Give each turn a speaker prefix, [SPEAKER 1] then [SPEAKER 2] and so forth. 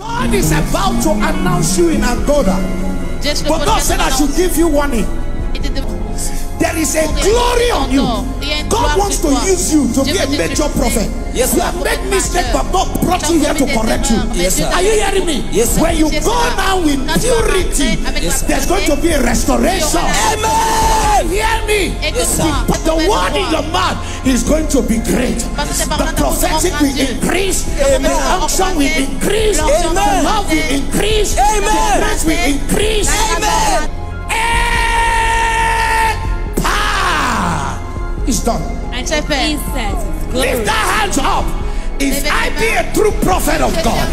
[SPEAKER 1] God is about to announce you in Angola. But God said I should give you warning. There is a glory on you. God wants to use you to be a major prophet.
[SPEAKER 2] Yes,
[SPEAKER 1] you have made mistake, but God brought you here to correct you.
[SPEAKER 2] Yes, sir.
[SPEAKER 1] Are you hearing me?
[SPEAKER 2] Yes, sir.
[SPEAKER 1] When you go now with purity,
[SPEAKER 3] Yes,
[SPEAKER 1] there's going to be a restoration.
[SPEAKER 2] Amen.
[SPEAKER 1] But the word in your mouth is going to be great. The prophetic will increase. Amen. The unction will increase. Amen. The
[SPEAKER 2] Amen.
[SPEAKER 1] love will increase.
[SPEAKER 2] Amen.
[SPEAKER 1] The grace will increase.
[SPEAKER 2] Amen.
[SPEAKER 1] Power is done.
[SPEAKER 3] Isso é fé.
[SPEAKER 1] Lift that hands up. If I be a true prophet of God,